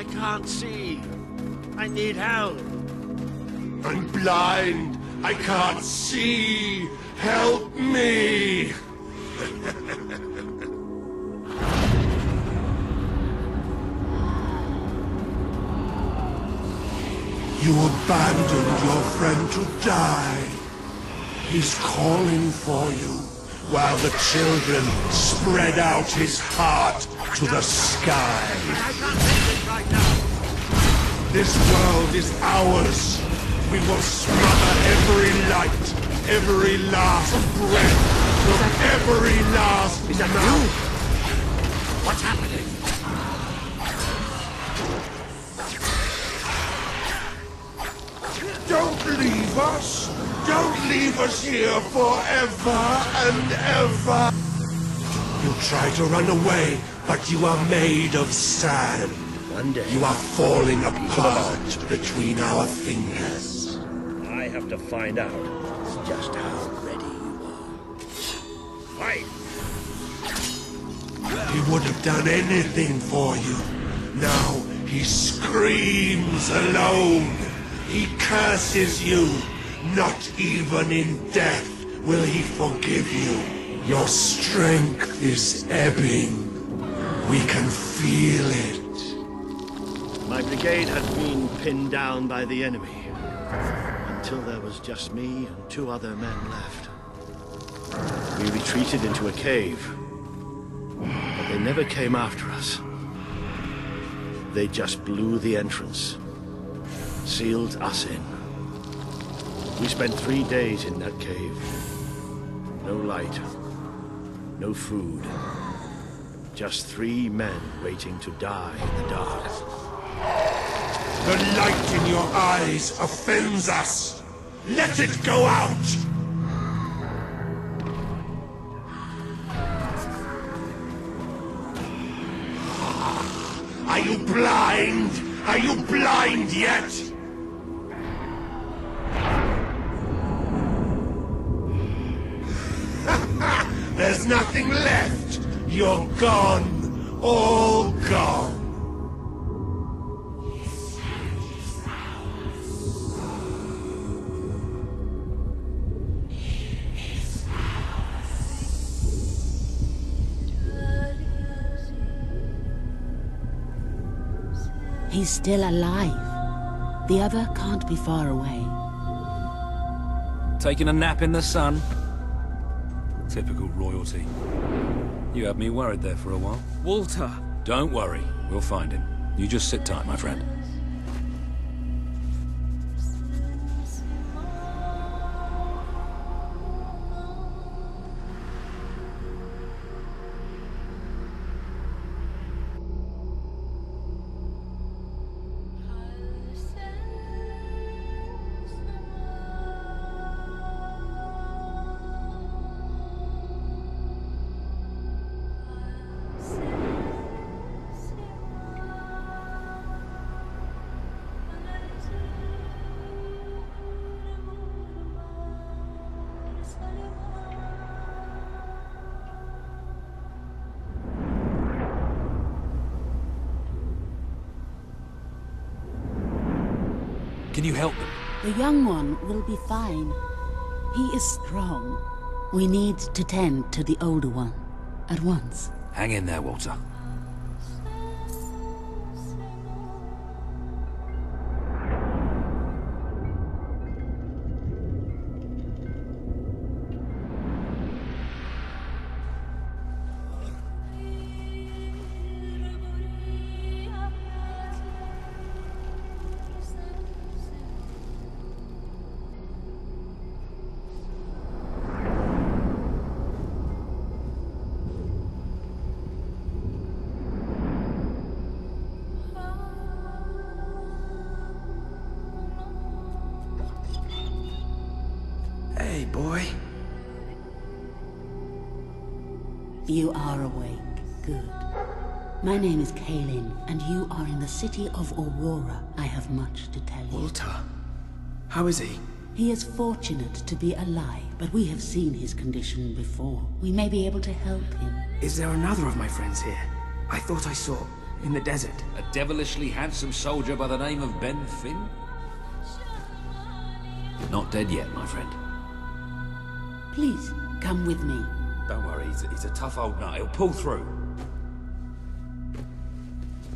I can't see. I need help. I'm blind. I can't see. Help me. you abandoned your friend to die. He's calling for you, while the children spread out his heart to the sky. I can't take this right now. This world is ours. We will smother every light, every last breath, from every last Is that you? What's happening? Don't leave us! Don't leave us here forever and ever! You try to run away, but you are made of sand. One You are falling apart between our fingers. I have to find out just how ready you are. Fight! He would have done anything for you. Now he screams alone. He curses you. Not even in death will he forgive you. Your strength is ebbing. We can feel it. My brigade had been pinned down by the enemy until there was just me and two other men left. We retreated into a cave, but they never came after us. They just blew the entrance, sealed us in. We spent three days in that cave. No light, no food. Just three men waiting to die in the dark. The light in your eyes offends us. Let it go out. Are you blind? Are you blind yet? There's nothing left. You're gone. All gone. He's still alive. The other can't be far away. Taking a nap in the sun? Typical royalty. You had me worried there for a while. Walter! Don't worry, we'll find him. You just sit tight, my friend. Can you help them? The young one will be fine. He is strong. We need to tend to the older one at once. Hang in there, Walter. You are awake. Good. My name is Kalin, and you are in the city of Aurora. I have much to tell you. Walter. How is he? He is fortunate to be alive, but we have seen his condition before. We may be able to help him. Is there another of my friends here? I thought I saw... In the desert. A devilishly handsome soldier by the name of Ben Finn? Not dead yet, my friend. Please, come with me. Don't worry, he's, he's a tough old nut. He'll pull through.